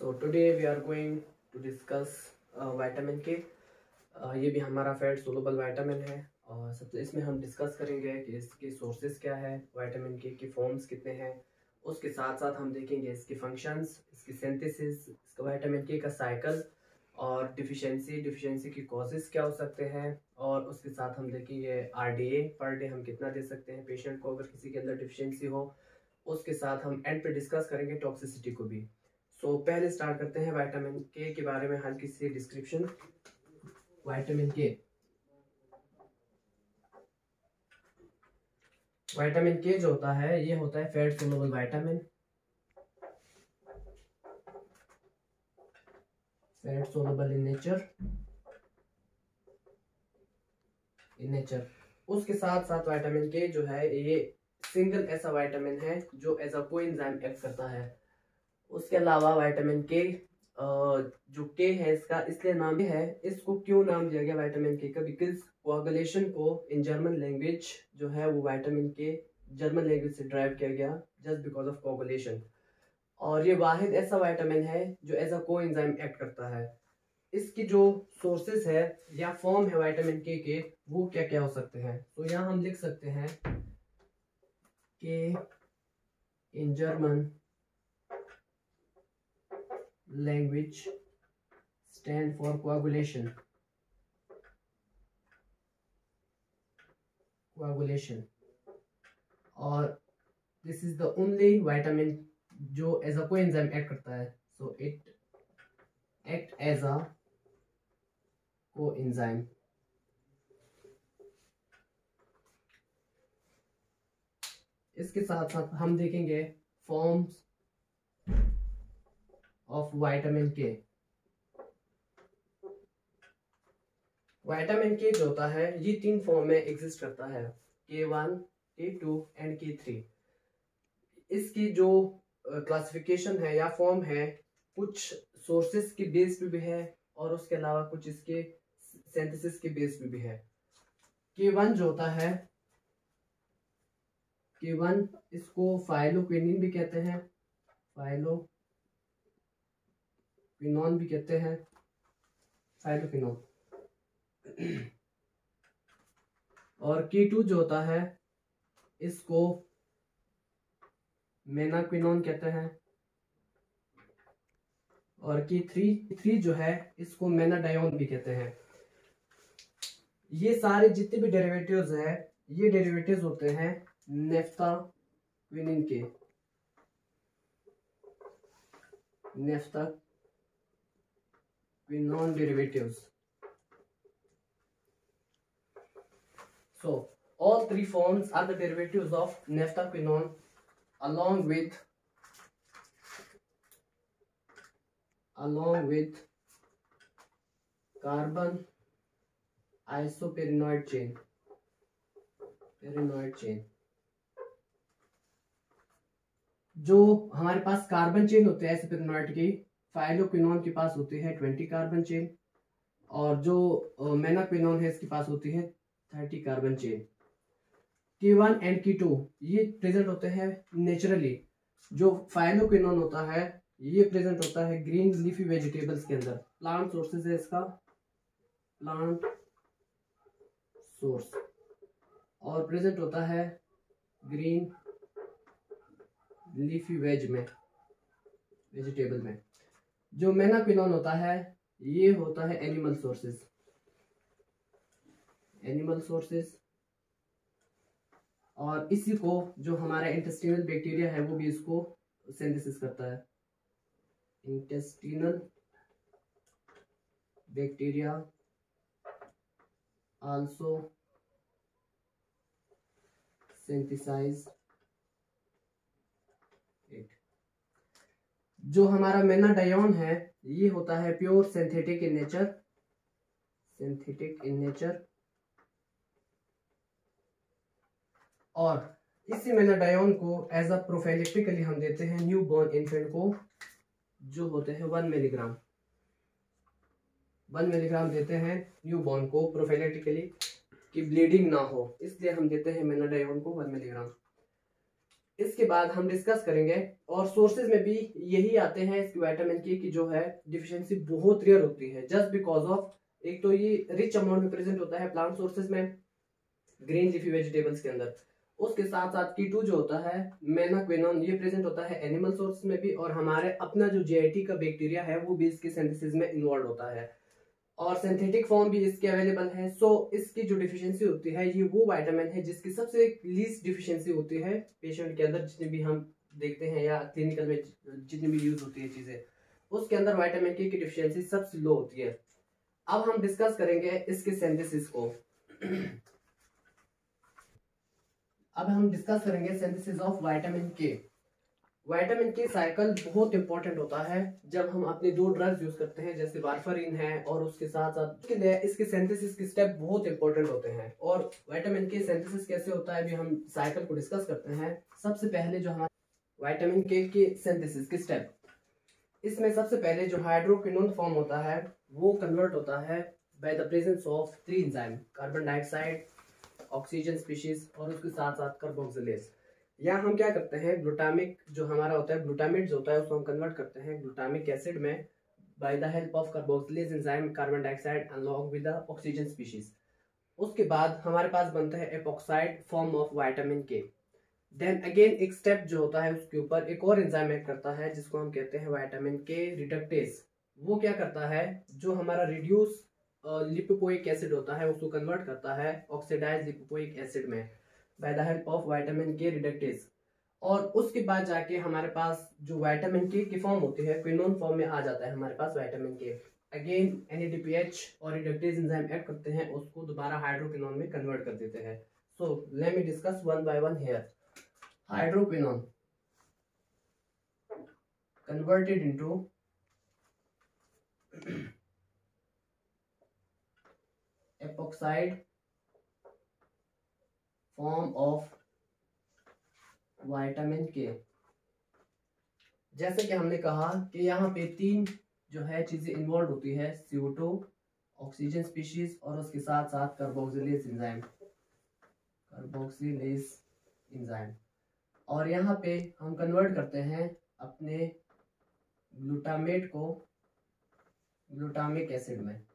So today we are going to discuss uh, K Uh, ये भी हमारा fat soluble vitamin है और सबसे इसमें हम डिस्कस करेंगे कि इसके सोर्सेज क्या है विटामिन के के फॉर्म्स कितने हैं उसके साथ साथ हम देखेंगे इसके फ़ंक्शंस इसकी सिंथेसिस इसका विटामिन के का साइकिल और डिफिशेंसी डिफिशेंसी की कॉजेज क्या हो सकते हैं और उसके साथ हम देखेंगे R D A per day हम कितना दे सकते हैं पेशेंट को अगर किसी के अंदर डिफिशेंसी हो उसके साथ हम एंड पे डिस्कस करेंगे टॉक्सिसिटी को भी। सो so, पहले स्टार्ट करते हैं विटामिन के के बारे में हल्की सी description vitamin K vitamin K जो होता है ये होता है fat soluble vitamin fat soluble in nature in nature उसके साथ साथ विटामिन के जो है ये सिंगल ऐसा विटामिन है जो एज अ कोएंजाइम एक्ट करता है। उसके अलावा वाइटामिन के जो के है इसका, इसलिए नाम है। इसको क्यों नाम दिया गया विटामिन के का? बिकॉज़ कोआगुलेशन को इन जर्मन लैंग्वेज जो है वो विटामिन के जर्मन लैंग्वेज से ड्राइव किया गया जस्ट बिकॉज़ ऑफ़ कोआगुलेशन और ये वाहिद ऐसा वाइटामिन है जो एज अ को एक्ट करता है। इसकी जो सोर्सेस है या फॉर्म है वाइटामिन के के, वो क्या क्या हो सकते हैं? तो यहाँ हम लिख सकते हैं कि in German language stand for coagulation. Coagulation. और this is the only vitamin जो एज अ कोएंजाइम एक्ट करता है. So it act as a coenzyme इसके साथ साथ हम देखेंगे forms of vitamin K. Vitamin K जो होता है, ये तीन फॉर्म में एग्जिस्ट करता है। के वन के टू एंड के थ्री इसकी जो क्लासिफिकेशन है या फॉर्म है, कुछ सोर्सेस के बेस पे भी है और उसके अलावा कुछ इसके सिंथेसिस के बेस पे भी है। के वन जो होता है के वन इसको फाइलोक्विनिन भी कहते हैं। फाइलो फिनॉन भी कहते हैं साइटोफिनॉन और की टू जो होता है, इसको मेनाक्विनोन कहते हैं। और की थ्री थ्री जो है, इसको मेनाडायोन भी कहते हैं। ये सारे जितने भी डेरिवेटिव्स हैं, ये डेरिवेटिव्स होते हैं नेफ्ता क्विनिन के। Naphtha with non-derivatives. So all three forms are the derivatives of naphthaquinone along with along with carbon isoperinoid chain prenoid chain जो हमारे पास कार्बन चेन होते हैं आइसोपेरिनॉइड की फाइलोक्विनोन के पास होती है ट्वेंटी कार्बन चेन, और जो मेनाक्विनोन है इसके पास होती है thirty carbon chain. K one and K two, ये प्रेजेंट होते हैं नेचुरली। जो फाइलोक्विनोन होता है, ये प्रेजेंट होता है ग्रीन लीफी वेजिटेबल्स के अंदर। प्लांट सोर्सेज है इसका। Plant source. और प्रेजेंट होता है ग्रीन लीफी वेज में, वेजिटेबल में। जो मेनाक्विनोन होता है, ये होता है एनिमल सोर्सेज एनिमल सोर्सेज और इसी को जो हमारा इंटेस्टिनल बैक्टीरिया है, वो भी इसको सिंथेसिस करता है. इंटेस्टिनल बैक्टीरिया आल्सो सिंथेसाइज जो हमारा मेनाडायोन है, ये होता है pure synthetic in nature synthetic in nature और इसी मेनाडायोन को एज अ प्रोफेलेक्टिकली हम देते हैं न्यू बॉर्न इन्फेंट को, जो होते हैं वन मिलीग्राम वन मिलीग्राम देते हैं न्यू बॉर्न को प्रोफेलेक्टिकली कि ब्लीडिंग ना हो, इसलिए हम देते हैं मेनाडायोन को वन मिलीग्राम इसके बाद हम डिस्कस करेंगे और सोर्सेज में भी यही आते हैं इसकी वाइटामिन के की जो है डिफिशियंसी बहुत रेयर होती है। जस्ट बिकॉज़ ऑफ़ एक तो ये रिच अमाउंट में प्रेजेंट होता है प्लांट सोर्सेज में ग्रीन लिफी वेजिटेबल्स के अंदर। उसके साथ साथ कीटू जो होता है मेनाक्वेनॉन ये प्रेजेंट होता है एनिमल सोर्स में भी और हमारे अपना जो जीआईटी का बैक्टीरिया है, वो भी इसके सिंथेसिस में इन्वॉल्व होता है। और सिंथेटिक फॉर्म भी इसके अवेलेबल है सो इसकी जो डिफिशियंसी होती है, ये वो वाइटामिन है जिसकी सबसे लीस्ट डिफिशियंसी होती है पेशेंट के अंदर, जितने भी हम देखते हैं या क्लिनिकल में जितनी भी यूज़ होती है चीज़ें, उसके अंदर वाइटामिन के की डिफिशियंसी सबसे लो होती है। अब हम डिस्कस करेंगे इसके सिंथेसिस को। अब हम डिस्कस करेंगे synthesis of vitamin K vitamin K cycle बहुत इंपॉर्टेंट होता है जब हम अपने दो ड्रग्स यूज़ करते हैं, जैसे वारफरिन है और उसके साथ साथ इसके लिए इसके सिंथेसिस के स्टेप बहुत इंपॉर्टेंट होते हैं। और वाइटामिन के सिंथेसिस कैसे होता है, अभी हम साइकिल को डिस्कस करते हैं। सबसे पहले जो हमारे वाइटामिन के के सिंथेसिस के स्टेप इसमें सबसे पहले जो हाइड्रोक्विनोन फॉर्म होता है, वो कन्वर्ट होता है by the presence of three enzyme carbon dioxide oxygen species और उसके साथ साथ कार्बोक्सिलेज यहाँ हम क्या करते हैं ग्लूटामिक जो हमारा होता है ग्लूटामिक जो होता है, उसको हम कन्वर्ट करते हैं ग्लूटामिक एसिड में by the help of carboxylase enzyme carbon dioxide along with the oxygen species उसके बाद हमारे पास बनता है epoxide form of vitamin K then again एक स्टेप जो होता है उसके ऊपर एक और एंजाइम एक्ट करता है, जिसको हम कहते हैं वाइटामिन के रिडक्टेज वो क्या करता है, जो हमारा रिड्यूस लिपोपोइक एसिड होता है, उसको कन्वर्ट करता है ऑक्सीडाइज लिपोपोइक एसिड में. By the help of vitamin K reductase और उसके बाद जाके हमारे पास जो वाइटामिन के की फॉर्म होती है क्विनोन फॉर्म में आ जाता है हमारे पास विटामिन के अगेन एनएडीपीएच और रिडक्टेज एंजाइम ऐड करते हैं, उसको दोबारा हाइड्रोक्विनोन में कन्वर्ट कर देते हैं. So let me discuss one by one here hydroquinone converted into epoxide form of vitamin K जैसे कि हमने कहा कि यहाँ पे तीन जो है चीज़ें इन्वॉल्व होती है CO2 ऑक्सीजन स्पीशीज और उसके साथ साथ कार्बोक्सिलेज एंजाइम कार्बोक्सिलेज एंजाइम और यहाँ पे हम कन्वर्ट करते हैं अपने ग्लूटामेट को ग्लूटामिक एसिड में।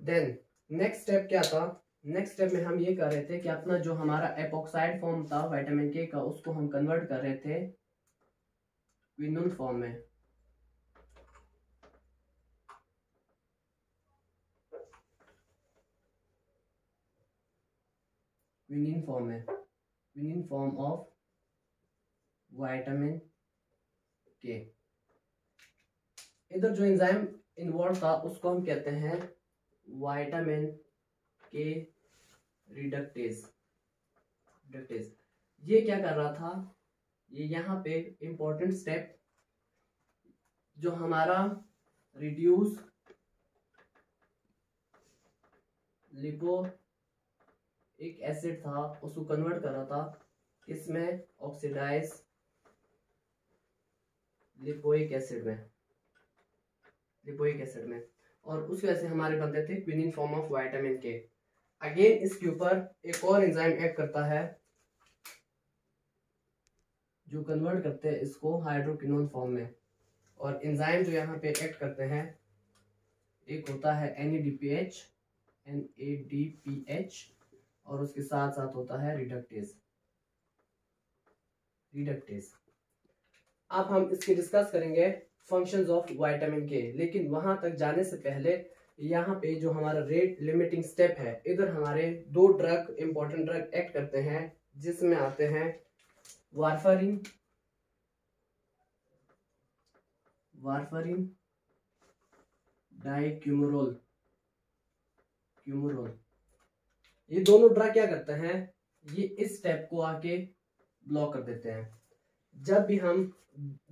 देन नेक्स्ट स्टेप क्या था? नेक्स्ट स्टेप में हम ये कर रहे थे कि अपना जो हमारा एपोक्साइड फॉर्म था विटामिन के का, उसको हम कन्वर्ट कर रहे थे क्विनोन फॉर्म में। क्विनिन फॉर्म में। Quinone form of vitamin K इधर जो एंजाइम इन्वॉल्व था, उसको हम कहते हैं वाइटामिन के रिडक्टेज रिडक्टेज ये क्या कर रहा था? ये यहाँ पे इंपॉर्टेंट स्टेप जो हमारा रिड्यूस लिपो एक एसिड था, उसको कन्वर्ट कर रहा था। इसमें ऑक्सीडाइज लिपोइक एसिड में लिपोइक एसिड में। और उसकी वजह से हमारे बनते थे quinine form of vitamin K again इसके ऊपर एक और एंजाइम एक्ट करता है, जो कन्वर्ट करते हैं इसको हाइड्रोकिनोन फॉर्म में। और एंजाइम जो यहाँ पे एक्ट करते हैं, एक होता है एन ए और उसके साथ साथ होता है रिडक्टेज रिडक्टेज अब हम इसकी डिस्कस करेंगे फ़ंक्शंस ऑफ़ विटामिन के लेकिन वहाँ तक जाने से पहले यहाँ पे जो हमारा रेट लिमिटिंग स्टेप है, इधर हमारे दो ड्रग इम्पोर्टेंट ड्रग एक्ट करते हैं, जिसमें आते हैं वारफरिन वारफरिन डाइक्यूमरोल क्यूमरोल ये दोनों ड्रग क्या करते हैं? ये इस स्टेप को आके ब्लॉक कर देते हैं। जब भी हम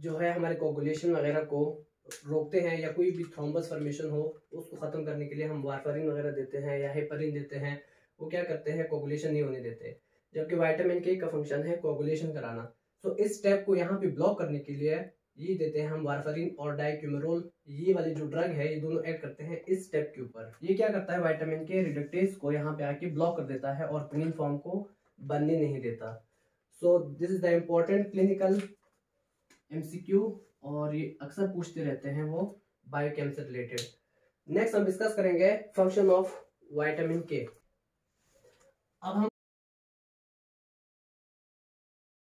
जो है हमारे कोगुलेशन वगैरह को रोकते हैं या कोई भी थ्रोम्बस फॉर्मेशन हो, उसको ख़त्म करने के लिए हम वारफरिन वगैरह देते हैं या हेपरिन देते हैं। वो क्या करते हैं? कोगुलेशन नहीं होने देते। जबकि वाइटामिन के का फ़ंक्शन है कोगुलेशन कराना। तो इस स्टेप को यहाँ पे ब्लॉक करने के लिए ये देते हैं हम वारफरिन और डाइक्यूमरोल ये वाली जो ड्रग है, ये दोनों ऐड करते हैं इस स्टेप के ऊपर। ये क्या करता है? वाइटामिन के रिडक्टेज को यहाँ पे आके ब्लॉक कर देता है और क्लीन फॉर्म को बनने नहीं देता। So this is the important clinical MCQ और ये अक्सर पूछते रहते हैं वो बायोकेम से रिलेटेड नेक्स्ट हम डिस्कस करेंगे फ़ंक्शन ऑफ़ वाइटामिन के अब हम